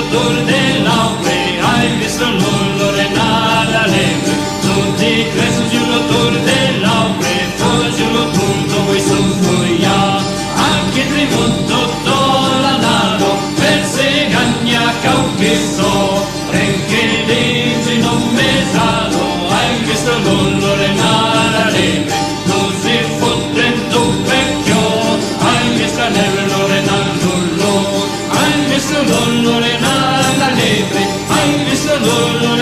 totul de laupe, ai visul Lorena la lembre, tutti giù giuro totul de laupe, giù lo punto voi suffoia, anche trimonto tola nato, per se gagna cau che so, perché dentro non mesalo, hai visto Lorena la lembre, Senhor,